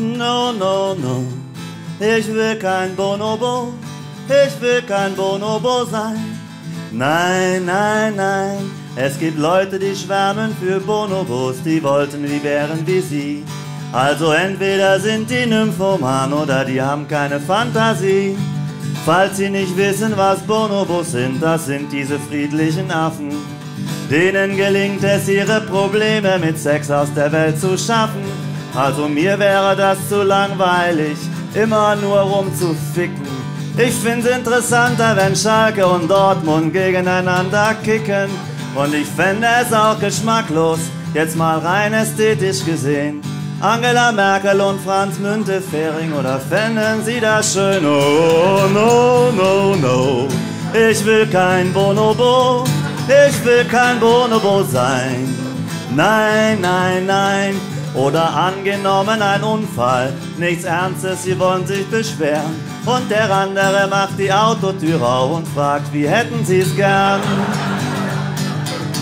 No, no, no. Ich will kein Bonobo. Ich will kein Bonobo sein. Nein, nein, nein. Es gibt Leute, die schwärmen für Bonobos, die wollten wie wären wie sie. Also entweder sind die Nymphoman oder die haben keine Fantasie. Falls Sie nicht wissen, was Bonobos sind, das sind diese friedlichen Affen. Denen gelingt es, ihre Probleme mit Sex aus der Welt zu schaffen. Also mir wäre das zu langweilig, immer nur rumzuficken. Ich find's interessanter, wenn Schalke und Dortmund gegeneinander kicken. Und ich fände es auch geschmacklos, jetzt mal rein ästhetisch gesehen. Angela Merkel und Franz Müntefering oder fänden Sie das schön? Oh, no, no, no. Ich will kein Bonobo, ich will kein Bonobo sein. Nein, nein, nein. Oder angenommen ein Unfall, nichts Ernstes, Sie wollen sich beschweren. Und der andere macht die Autotür auf und fragt, wie hätten Sie's gern?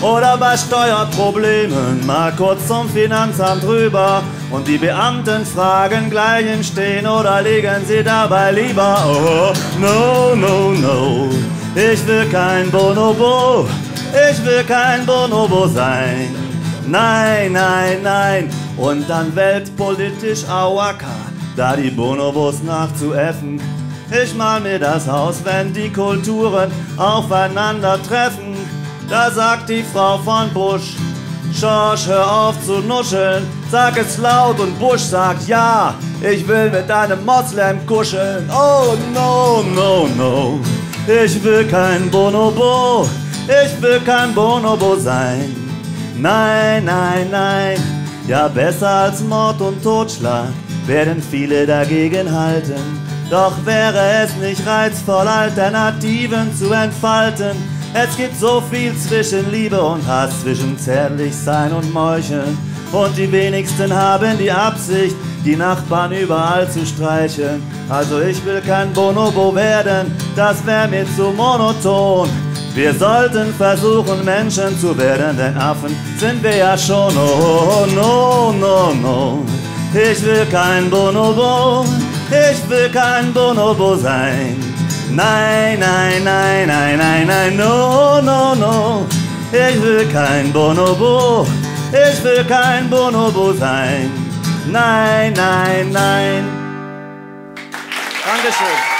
Oder bei Steuerproblemen mal kurz zum Finanzamt rüber und die Beamten fragen gleich im Stehen oder liegen sie dabei lieber. Oh, no, no, no, ich will kein Bonobo, ich will kein Bonobo sein. Nein, nein, nein, und dann weltpolitisch Auaka, da die Bonobos nachzuäffen. Ich mal mir das aus, wenn die Kulturen aufeinandertreffen. Da sagt die Frau von Busch, Schorsch, hör auf zu nuscheln, sag es laut und Busch sagt ja, ich will mit deinem Moslem kuscheln. Oh no, no, no, ich will kein Bonobo, ich will kein Bonobo sein. Nein, nein, nein, ja besser als Mord und Totschlag werden viele dagegen halten. Doch wäre es nicht reizvoll, Alternativen zu entfalten, es gibt so viel zwischen Liebe und Hass, zwischen zärtlich sein und Meucheln. Und die wenigsten haben die Absicht, die Nachbarn überall zu streicheln. Also ich will kein Bonobo werden, das wäre mir zu monoton. Wir sollten versuchen, Menschen zu werden, denn Affen sind wir ja schon. Oh, no, no, no. Ich will kein Bonobo, ich will kein Bonobo sein. Nein, nein, nein, nein, nein, nein, no, no, no. Ich will kein Bonobo, ich will kein Bonobo sein. Nein, nein, nein. Dankeschön.